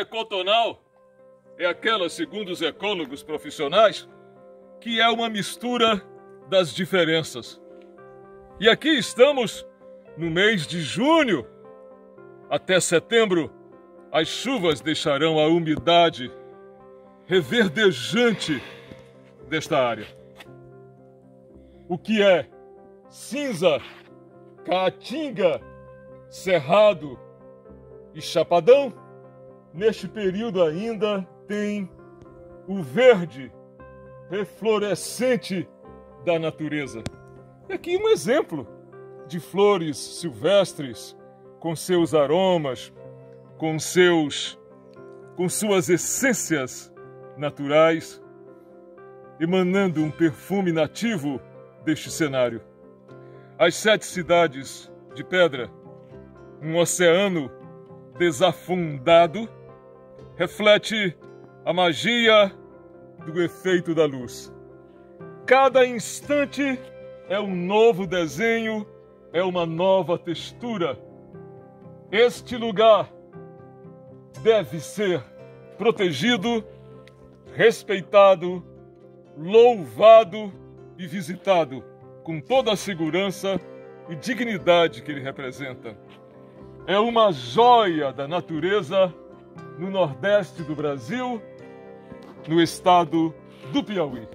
ecotonal é aquela, segundo os ecólogos profissionais, que é uma mistura das diferenças. E aqui estamos no mês de junho. Até setembro, as chuvas deixarão a umidade reverdejante desta área. O que é cinza, caatinga, cerrado e chapadão, neste período ainda tem o verde reflorescente da natureza. E aqui um exemplo de flores silvestres com seus aromas, com seus com suas essências naturais, emanando um perfume nativo deste cenário. As sete cidades de pedra, um oceano desafundado, reflete a magia do efeito da luz. Cada instante é um novo desenho, é uma nova textura. Este lugar deve ser protegido, respeitado, louvado e visitado com toda a segurança e dignidade que ele representa. É uma joia da natureza no Nordeste do Brasil, no estado do Piauí.